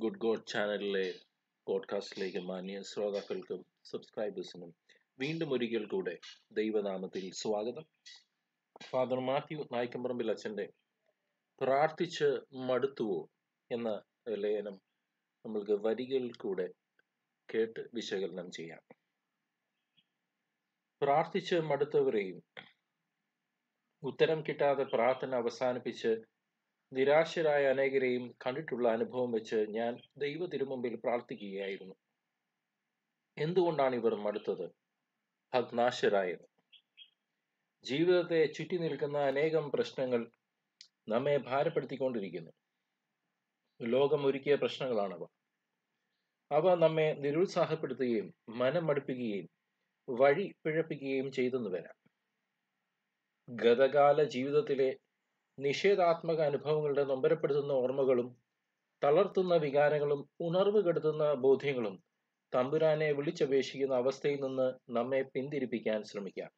Good God ചാനലിലെ പോഡ്കാസ്റ്റിലേക്ക് മാന്യ ശ്രോതാക്കൾക്കും സബ്സ്ക്രൈബേഴ്സിനും വീണ്ടും ഒരിക്കൽ കൂടെ ദൈവനാമത്തിൽ സ്വാഗതം. ഫാദർ മാത്യു നായ്ക്കമ്പറമ്പിൽ അച്ഛന്റെ പ്രാർത്ഥിച്ച് മടുത്തുവോ എന്ന ലേഖനം നമ്മൾക്ക് വരികളിൽ കൂടെ കേട്ട് വിശകലനം ചെയ്യാം. പ്രാർത്ഥിച്ച് മടുത്തവരെയും ഉത്തരം കിട്ടാതെ പ്രാർത്ഥന അവസാനിപ്പിച്ച് നിരാശരായ അനേകരെയും കണ്ടിട്ടുള്ള അനുഭവം വെച്ച് ഞാൻ ദൈവ തിരുമുമ്പിൽ പ്രാർത്ഥിക്കുകയായിരുന്നു. എന്തുകൊണ്ടാണ് ഇവർ മടുത്തത്? ഭഗ്നാശരായത് ജീവിതത്തെ ചുറ്റി നിൽക്കുന്ന അനേകം പ്രശ്നങ്ങൾ നമ്മെ ഭാരപ്പെടുത്തിക്കൊണ്ടിരിക്കുന്നു. ലോകം ഒരുക്കിയ പ്രശ്നങ്ങളാണവ. അവ നമ്മെ നിരുത്സാഹപ്പെടുത്തുകയും മനം മടുപ്പിക്കുകയും വഴി പിഴപ്പിക്കുകയും ചെയ്തെന്ന് വരാം. ഗതകാല ജീവിതത്തിലെ നിഷേധാത്മക അനുഭവങ്ങളുടെ നൊമ്പരപ്പെടുത്തുന്ന ഓർമ്മകളും തളർത്തുന്ന വികാരങ്ങളും ഉണർവ് കെടുത്തുന്ന ബോധ്യങ്ങളും തമ്പുരാനെ വിളിച്ചപേക്ഷിക്കുന്ന അവസ്ഥയിൽ നിന്ന് നമ്മെ പിന്തിരിപ്പിക്കാൻ ശ്രമിക്കാം.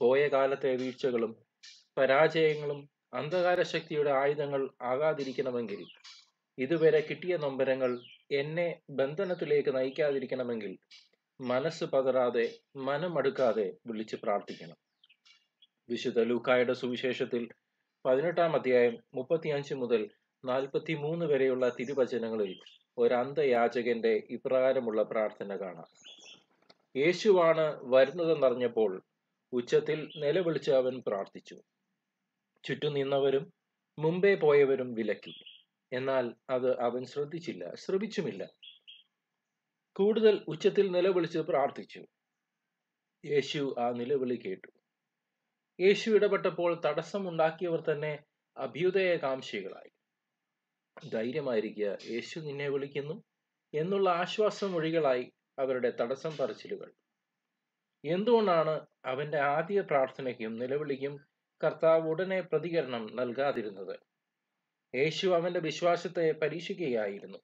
പോയ കാലത്തെ വീഴ്ചകളും പരാജയങ്ങളും അന്ധകാര ശക്തിയുടെ ആയുധങ്ങൾ ആകാതിരിക്കണമെങ്കിൽ ഇതുവരെ കിട്ടിയ നൊമ്പരങ്ങൾ എന്നെ ബന്ധനത്തിലേക്ക് നയിക്കാതിരിക്കണമെങ്കിൽ മനസ്സ് പതറാതെ മനമടുക്കാതെ വിളിച്ച് പ്രാർത്ഥിക്കണം. വിശുദ്ധ ലൂക്കായുടെ സുവിശേഷത്തിൽ പതിനെട്ടാം അധ്യായം മുപ്പത്തിയഞ്ച് മുതൽ നാൽപ്പത്തി മൂന്ന് വരെയുള്ള തിരുവചനങ്ങളിൽ ഒരു അന്ധയാചകന്റെ ഇപ്രകാരമുള്ള പ്രാർത്ഥന കാണാം. യേശുവാണ് വരുന്നതെന്നറിഞ്ഞപ്പോൾ ഉച്ചത്തിൽ നിലവിളിച്ച് അവൻ പ്രാർത്ഥിച്ചു. ചുറ്റും നിന്നവരും മുമ്പേ പോയവരും വിലക്കി. എന്നാൽ അത് അവൻ ശ്രദ്ധിച്ചില്ല ശ്രമിച്ചുമില്ല കൂടുതൽ ഉച്ചത്തിൽ നിലവിളിച്ച് പ്രാർത്ഥിച്ചു. യേശു ആ നിലവിളി കേട്ടു. യേശു ഇടപെട്ടപ്പോൾ തടസ്സമുണ്ടാക്കിയവർ തന്നെ അഭ്യുദയകാംക്ഷികളായി. ധൈര്യമായിരിക്കുക യേശു നിന്നെ വിളിക്കുന്നു എന്നുള്ള ആശ്വാസം ഒഴികളായി അവരുടെ തടസ്സം പറച്ചിലുകൾ. എന്തുകൊണ്ടാണ് അവന്റെ ആദ്യ പ്രാർത്ഥനയ്ക്കും നിലവിളിക്കും കർത്താവ് ഉടനെ പ്രതികരണം നൽകാതിരുന്നത്? യേശു അവന്റെ വിശ്വാസത്തെ പരീക്ഷിക്കുകയായിരുന്നു.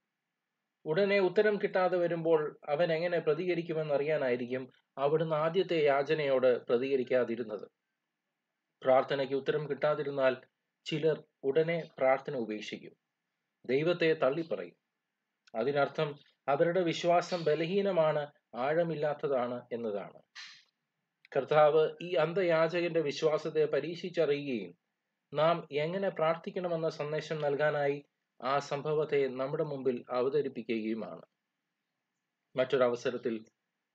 ഉടനെ ഉത്തരം കിട്ടാതെ വരുമ്പോൾ അവൻ എങ്ങനെ പ്രതികരിക്കുമെന്നറിയാനായിരിക്കും അവിടുന്ന് ആദ്യത്തെ യാചനയോട് പ്രതികരിക്കാതിരുന്നത്. പ്രാർത്ഥനയ്ക്ക് ഉത്തരം കിട്ടാതിരുന്നാൽ ചിലർ ഉടനെ പ്രാർത്ഥന ഉപേക്ഷിക്കും. ദൈവത്തെ തള്ളിപ്പറയും. അതിനർത്ഥം അവരുടെ വിശ്വാസം ബലഹീനമാണ് ആഴമില്ലാത്തതാണ് എന്നതാണ്. കർത്താവ് ഈ അന്ധയാചകന്റെ വിശ്വാസത്തെ പരീക്ഷിച്ചറിയുകയും നാം എങ്ങനെ പ്രാർത്ഥിക്കണമെന്ന സന്ദേശം നൽകാനായി ആ സംഭവത്തെ നമ്മുടെ മുമ്പിൽ അവതരിപ്പിക്കുകയുമാണ്. മറ്റൊരവസരത്തിൽ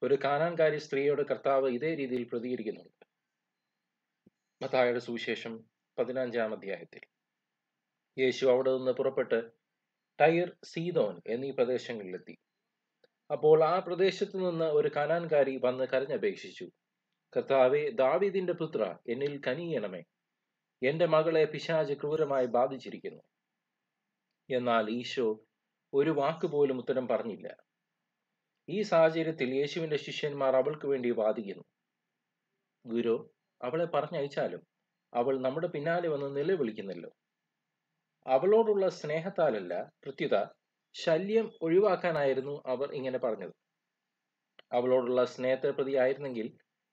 ഒരു കാനാൻകാരി സ്ത്രീയോട് കർത്താവ് ഇതേ രീതിയിൽ പ്രതികരിക്കുന്നുണ്ട്. മത്തായുടെ സുവിശേഷം പതിനഞ്ചാം അധ്യായത്തിൽ. യേശു അവിടെ നിന്ന് പുറപ്പെട്ട് ടൈർ സീതോൻ എന്നീ പ്രദേശങ്ങളിലെത്തി. അപ്പോൾ ആ പ്രദേശത്തു നിന്ന് ഒരു കനാൻകാരി വന്ന് കരഞ്ഞപേക്ഷിച്ചു. കർത്താവെ ദാവീദിന്റെ പുത്ര എന്നിൽ കനിയണമേ. എന്റെ മകളെ പിശാജ് ക്രൂരമായി ബാധിച്ചിരിക്കുന്നു. എന്നാൽ ഈശോ ഒരു വാക്ക് പോലും ഉത്തരം പറഞ്ഞില്ല. ഈ സാഹചര്യത്തിൽ യേശുവിന്റെ ശിഷ്യന്മാർ അവൾക്ക് വേണ്ടി വാദിക്കുന്നു. ഗുരു അവളെ പറഞ്ഞയച്ചാലും അവൾ നമ്മുടെ പിന്നാലെ വന്ന് നിലവിളിക്കുന്നല്ലോ. അവളോടുള്ള സ്നേഹത്താലല്ല പ്രത്യുത ശല്യം ഒഴിവാക്കാനായിരുന്നു അവർ ഇങ്ങനെ പറഞ്ഞത്. അവളോടുള്ള സ്നേഹത്തെ പ്രതിയായിരുന്നെങ്കിൽ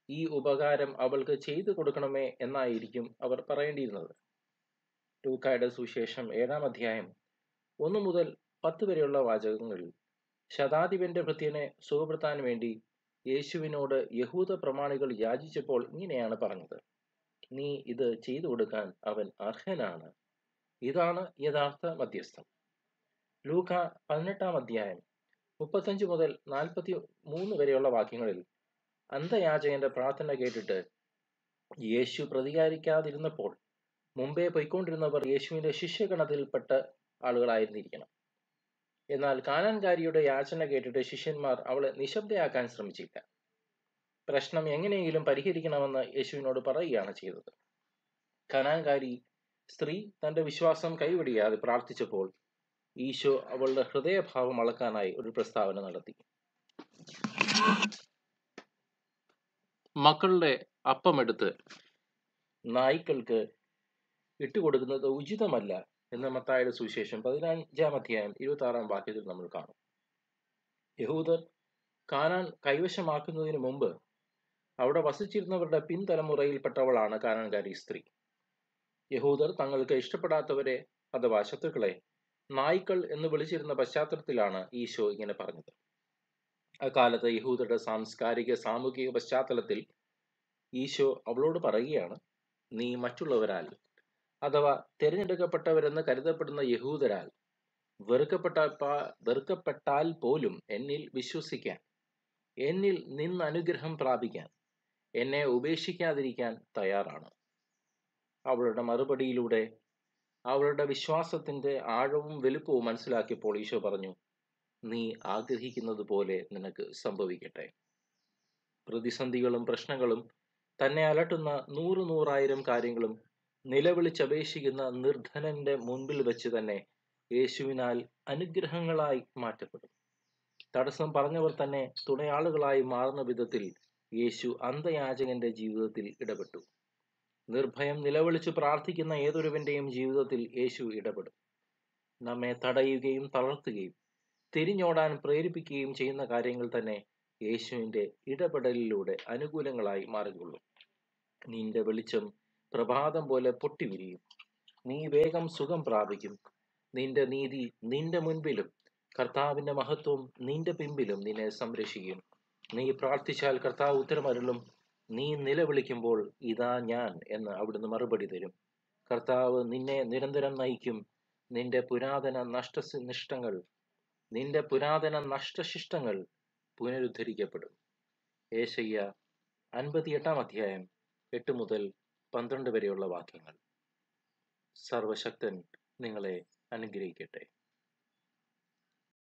ഈ ഉപകാരം അവൾക്ക് ചെയ്തു കൊടുക്കണമേ എന്നായിരിക്കും അവർ പറയേണ്ടിയിരുന്നത്. ലൂക്കായുടെ സുശേഷം ഏഴാം അധ്യായം ഒന്നു മുതൽ പത്ത് വരെയുള്ള വാചകങ്ങളിൽ ശതാധിപന്റെ ഭൃത്യനെ സുഖപ്പെടുത്താൻ വേണ്ടി യേശുവിനോട് യഹൂദ പ്രമാണികൾ യാചിച്ചപ്പോൾ ഇങ്ങനെയാണ് പറഞ്ഞത്. നീ ഇത് ചെയ്തു കൊടുക്കാൻ അവൻ അർഹനാണ്. ഇതാണ് യഥാർത്ഥ മധ്യസ്ഥം ലൂക്ക പതിനെട്ടാം അധ്യായം മുപ്പത്തഞ്ച് മുതൽ നാൽപ്പത്തി മൂന്ന് വരെയുള്ള വാക്യങ്ങളിൽ അന്ധയാചകന്റെ പ്രാർത്ഥന കേട്ടിട്ട് യേശു പ്രതികാരിക്കാതിരുന്നപ്പോൾ മുമ്പേ പോയിക്കൊണ്ടിരുന്നവർ യേശുവിന്റെ ശിഷ്യഗണത്തിൽപ്പെട്ട ആളുകളായിരുന്നിരിക്കണം. എന്നാൽ കാനാൻകാരിയുടെ യാചന കേട്ടിട്ട് ശിഷ്യന്മാർ അവളെ നിശബ്ദയാക്കാൻ ശ്രമിച്ചില്ല. പ്രശ്നം എങ്ങനെയെങ്കിലും പരിഹരിക്കണമെന്ന് യേശുവിനോട് പറയുകയാണ് ചെയ്തത്. കനാൻകാരി സ്ത്രീ തന്റെ വിശ്വാസം കൈവിടിയാതെ പ്രാർത്ഥിച്ചപ്പോൾ ഈശോ അവളുടെ ഹൃദയഭാവം അളക്കാനായി ഒരു പ്രസ്താവന നടത്തി. മക്കളുടെ അപ്പമെടുത്ത് നായ്ക്കൾക്ക് ഇട്ടുകൊടുക്കുന്നത് ഉചിതമല്ല. എന്ന് മത്തായുടെ സുവിശേഷം പതിനഞ്ചാം അധ്യായം ഇരുപത്തി ആറാം വാക്യത്തിൽ നമ്മൾ കാണും. യഹൂദർ കാനാൻ കൈവശമാക്കുന്നതിന് മുമ്പ് അവിടെ വസിച്ചിരുന്നവരുടെ പിൻതലമുറയിൽപ്പെട്ടവളാണ് കാനാൻകാരി സ്ത്രീ. യഹൂദർ തങ്ങൾക്ക് ഇഷ്ടപ്പെടാത്തവരെ അഥവാ ശത്രുക്കളെ നായ്ക്കൾ എന്ന് വിളിച്ചിരുന്ന പശ്ചാത്തലത്തിലാണ് ഈശോ ഇങ്ങനെ പറഞ്ഞത്. അക്കാലത്ത് യഹൂദരുടെ സാംസ്കാരിക സാമൂഹിക പശ്ചാത്തലത്തിൽ ഈശോ അവളോട് പറയുകയാണ് നീ മറ്റുള്ളവരാൽ അഥവാ തിരഞ്ഞെടുക്കപ്പെട്ടവരെന്ന് കരുതപ്പെടുന്ന യഹൂദരാൽ വെറുക്കപ്പെട്ട വെറുക്കപ്പെട്ടാൽ പോലും എന്നിൽ വിശ്വസിക്കാൻ എന്നിൽ നിന്ന് അനുഗ്രഹം പ്രാപിക്കാൻ എന്നെ ഉപേക്ഷിക്കാതിരിക്കാൻ തയ്യാറാണ്. അവളുടെ മറുപടിയിലൂടെ അവളുടെ വിശ്വാസത്തിന്റെ ആഴവും വലുപ്പവും മനസ്സിലാക്കിയപ്പോൾ ഈശോ പറഞ്ഞു നീ ആഗ്രഹിക്കുന്നത് പോലെ നിനക്ക് സംഭവിക്കട്ടെ. പ്രതിസന്ധികളും പ്രശ്നങ്ങളും തന്നെ അലട്ടുന്ന നൂറു നൂറായിരം കാര്യങ്ങളും നിലവിളിച്ചപേക്ഷിക്കുന്ന നിർധനന്റെ മുൻപിൽ വെച്ച് തന്നെ യേശുവിനാൽ അനുഗ്രഹങ്ങളായി മാറ്റപ്പെടും തടസ്സം പറഞ്ഞവർ തന്നെ തുണയാളുകളായി മാറുന്ന വിധത്തിൽ യേശു അന്ധയാചകന്റെ ജീവിതത്തിൽ ഇടപെട്ടു. നിർഭയം നിലവിളിച്ച് പ്രാർത്ഥിക്കുന്ന ഏതൊരുവന്റെയും ജീവിതത്തിൽ യേശു ഇടപെടും. നമ്മെ തടയുകയും തളർത്തുകയും തിരിഞ്ഞോടാൻ പ്രേരിപ്പിക്കുകയും ചെയ്യുന്ന കാര്യങ്ങൾ തന്നെ യേശുവിന്റെ ഇടപെടലിലൂടെ അനുകൂലങ്ങളായി മാറിക്കൊള്ളും. നിന്റെ വെളിച്ചം പ്രഭാതം പോലെ പൊട്ടിവിരിയും നീ വേഗം സുഖം പ്രാപിക്കും. നിന്റെ നീതി നിന്റെ മുൻപിലും. കർത്താവിന്റെ മഹത്വം നിന്റെ പിമ്പിലും നിന്നെ സംരക്ഷിക്കും. നീ പ്രാർത്ഥിച്ചാൽ കർത്താവ് ഉത്തരമരുളും. നീ നിലവിളിക്കുമ്പോൾ ഇതാ ഞാൻ എന്ന് അവിടുന്ന് മറുപടി തരും. കർത്താവ് നിന്നെ നിരന്തരം നയിക്കും. നിന്റെ പുരാതന നഷ്ടനിഷ്ടങ്ങൾ നിന്റെ പുരാതന നഷ്ടശിഷ്ടങ്ങൾ പുനരുദ്ധരിക്കപ്പെടും. ഏശയ്യ അൻപത്തിയെട്ടാം അധ്യായം എട്ട് മുതൽ പന്ത്രണ്ട് വരെയുള്ള വാക്യങ്ങൾ. സർവശക്തൻ നിങ്ങളെ അനുഗ്രഹിക്കട്ടെ.